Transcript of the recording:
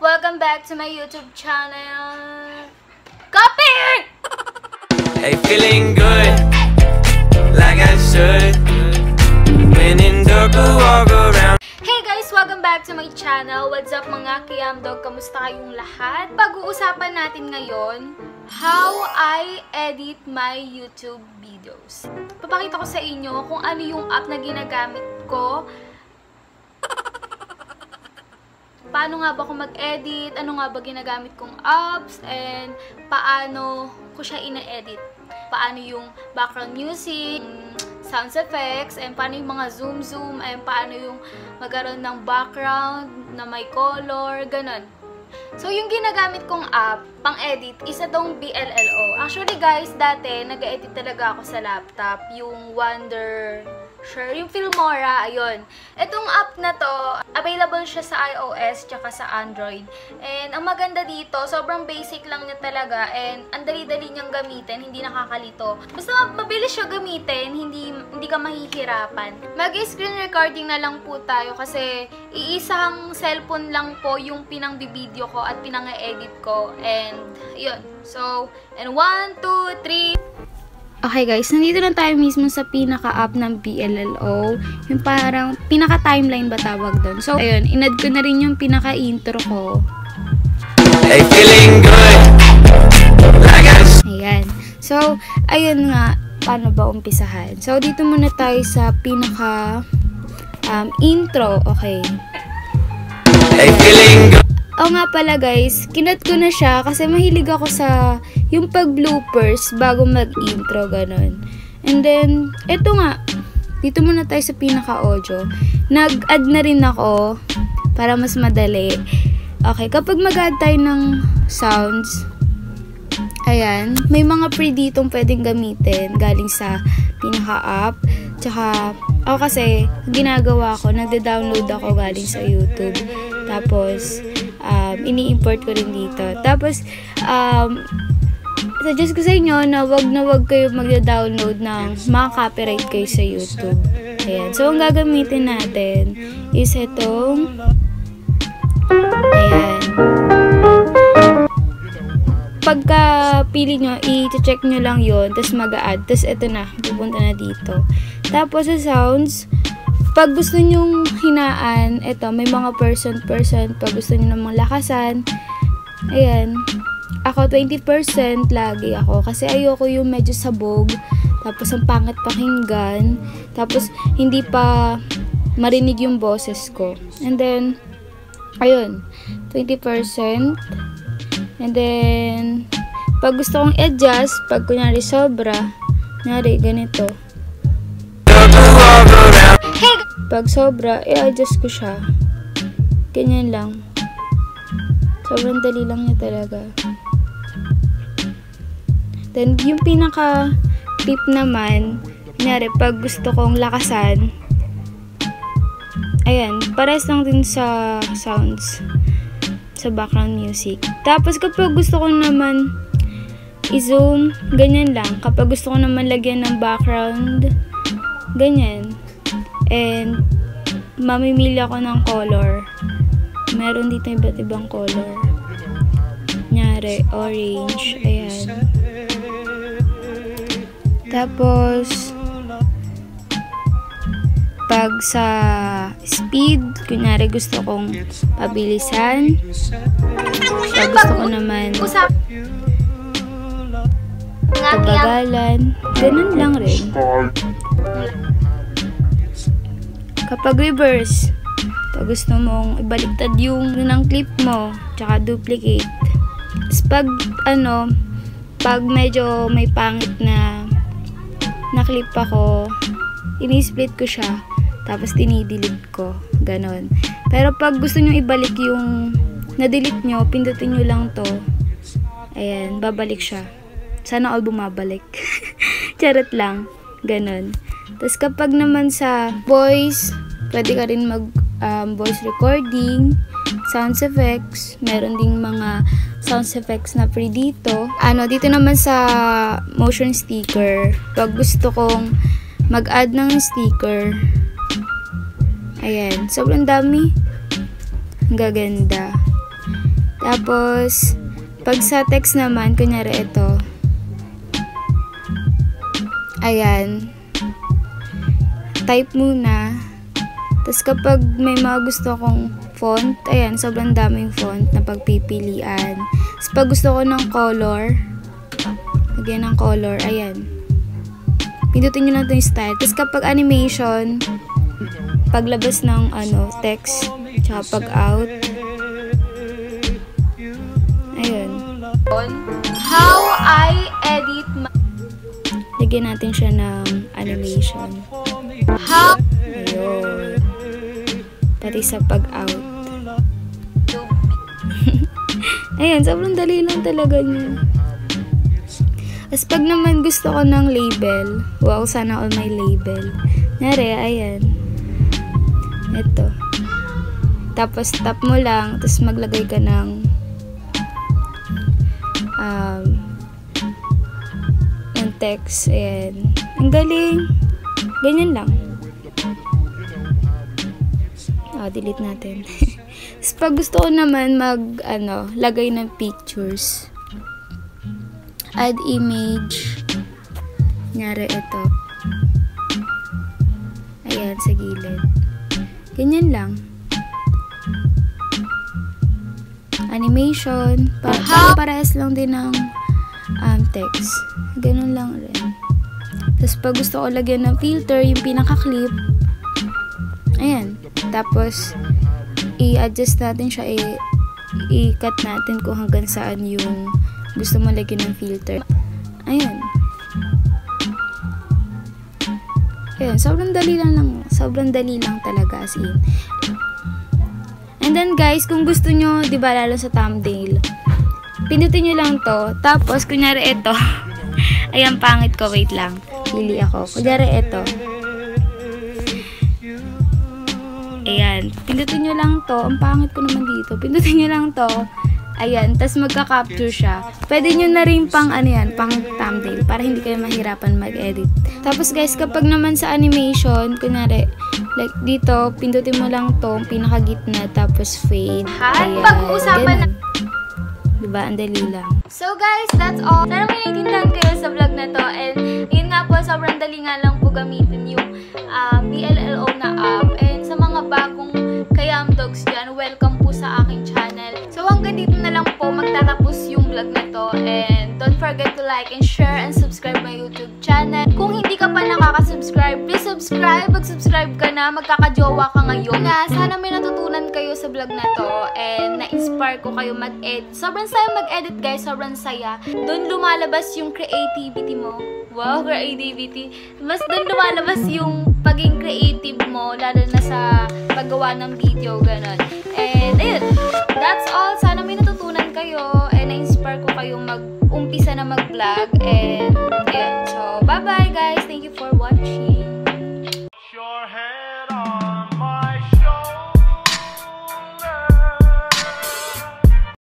Welcome back to my YouTube channel. Copy! Hey, feeling good, like I should. When in dark, walk around. Hey guys! Welcome back to my channel. What's up mga Kiamdog? Kamusta kayong lahat? Pag-uusapan natin ngayon, how I edit my YouTube videos. Papakita ko sa inyo kung ano yung app na ginagamit ko paano nga ba ako mag-edit, ano nga ba ginagamit kong apps, and paano ko siya ina-edit. Paano yung background music, sounds effects, and paano yung mga zoom-zoom, and paano yung magkaroon ng background na may color, ganun. So, yung ginagamit kong app, pang-edit, isa tong BLLO. Actually, guys, dati, nag-edit talaga ako sa laptop. Yung Wonder Sure, yung Filmora, ayun. Itong app na to, available siya sa iOS tsaka sa Android. And ang maganda dito, sobrang basic lang niya talaga and ang dali-dali niyang gamitin, hindi nakakalito. Basta mabilis siya gamitin, hindi hindi ka mahihirapan. Mag-screen recording na lang po tayo kasi iisang cellphone lang po yung pinang-video ko at pinang-edit ko. And, yun. So, and 1, 2, 3... Okay guys, nandito na tayo mismo sa pinaka-app ng BLLO. Yung parang pinaka-timeline ba tawag doon. So, ayun, inad ko na rin yung pinaka-intro ko. Hey, feeling good, like. Ayan. So, ayun nga, paano ba umpisahan? So, dito muna tayo sa pinaka um, intro. Okay. Hey, feeling good. Oo nga pala guys, kinat ko na siya kasi mahilig ako sa yung pag-bloopers bago mag-intro, ganun. And then, eto nga, dito muna tayo sa pinaka-audio. Nag-add na rin ako para mas madali. Okay, kapag mag-add tayo ng sounds, ayan, may mga pre ditong pwedeng gamitin galing sa pinaka-app. Tsaka, ako kasi, ginagawa ko, nagda-download ako galing sa YouTube. Tapos, um, ini-import ko rin dito. Tapos, um, suggest ko sa inyo na wag na wag kayo magda-download ng mga copyright kayo sa YouTube. Ayan. So, ang gagamitin natin is itong ayan. Pagka pili nyo, i-check nyo lang yon Tapos mag-add. Tapos ito na. Pupunta na dito. Tapos sa sounds, pag gusto nyong hinaan, ito, may mga person-person. Pag gusto nyo namang lakasan, ayan, ako 20% lagi ako. Kasi ayoko yung medyo sabog. Tapos ang pangit pakinggan. Tapos hindi pa marinig yung boses ko. And then, ayun, 20%. And then, pag gusto kong adjust, pag kunyari sobra, kunyari ganito. Pag sobra, i-adjust ko siya. Ganyan lang. Sobrang dali lang niya talaga. Then, yung pinaka tip naman, kunyari, pag gusto kong lakasan, ayan, pares lang din sa sounds, sa background music. Tapos, kapag gusto ko naman i-zoom, ganyan lang. Kapag gusto ko naman lagyan ng background, ganyan. And, mamimili ako ng color. Meron dito iba't ibang color. Nyari, orange. Ayan. Tapos, pag sa speed, kunyari gusto kong pabilisan. Pag gusto ko naman pabagalan. Ganun lang rin. Kapag reverse, pag gusto mong ibaliktad yung ng clip mo, tsaka duplicate. Tapos pag, ano, pag medyo may pangit na na clip ako, ini-split ko siya, tapos dinidelete ko. Ganon. Pero pag gusto nyo ibalik yung na-delete nyo, pindutin nyo lang to. Ayan, babalik siya. Sana all bumabalik. Charot lang. Ganon. Tapos kapag naman sa voice, pwede ka rin mag um, voice recording, sounds effects, meron ding mga sounds effects na free dito. Ano, dito naman sa motion sticker, pag gusto kong mag-add ng sticker, ayan, sobrang dami. Ang gaganda. Tapos, pag sa text naman, kunyari ito. Ayan. Type muna. Tapos kapag may mga gusto kong font, ayan, sobrang daming font na pagpipilian. Tapos pag gusto ko ng color, lagyan ng color, ayan. Pindutin nyo lang ito yung style. Tapos kapag animation, paglabas ng ano, text, tsaka pag out, ayun. How I edit my Lagyan natin siya ng animation. how Ayun. Pati sa pag-out. Ayan, sobrang dali lang talaga niya. Tapos pag naman gusto ko ng label, wow, sana all may label. Nare, ayan. Ito. Tapos tap mo lang, tapos maglagay ka ng um, ng text. Ayan. Ang galing. Ganyan lang. Ah, delete natin. Tapos pag gusto ko naman mag, ano, lagay ng pictures. Add image. Nyari ito. Ayan, sa gilid. Ganyan lang. Animation. Pa para parehas lang din ng um, text. Ganun lang rin. Tapos pag gusto ko lagyan ng filter, yung pinaka-clip, ayan. Tapos, i-adjust natin siya, i-cut natin kung hanggang saan yung gusto mo lagyan ng filter. Ayan. Ayan, sobrang dali lang lang. Sobrang dali lang talaga as in. And then guys, kung gusto nyo, di ba lalo sa thumbnail, pindutin nyo lang to. Tapos, kunyari ito. Ayan, pangit ko. Wait lang. Pili ako. Kunyari ito. Ayan. Pindutin nyo lang to. Ang pangit ko naman dito. Pindutin nyo lang to. Ayan. Tapos magka-capture siya. Pwede nyo na rin pang ano yan, pang thumbnail. Para hindi kayo mahirapan mag-edit. Tapos guys, kapag naman sa animation, kunwari, like dito, pindutin mo lang to, pinaka-gitna, tapos fade. At pag-uusapan na-. Diba? Ang dali lang. So guys, that's all. Sana may naiintindihan kayo sa vlog na to. And yun nga po, sobrang dali nga lang po gamitin yung ah, BLLO na app. Kayam dogs dyan, welcome po sa aking channel. So hanggang dito na lang po magtatapos yung vlog na to. And don't forget to like and share and subscribe my YouTube channel. Kung hindi ka pa nakaka-subscribe, please subscribe. Mag-subscribe ka na, magkakajowa ka ngayon. Nga, sana may natutunan kayo sa vlog na to. And na-inspire ko kayo mag-edit. Sobrang saya mag-edit guys, sobrang saya. Doon lumalabas yung creativity mo. Wow, creativity. Mas doon lumalabas yung paging creative mo, lalo na sa paggawa ng video, ganun. And, ayun. That's all. Sana may natutunan kayo and na-inspire ko kayong mag-umpisa na mag-vlog. And, ayun. So, bye-bye guys. Thank you for watching.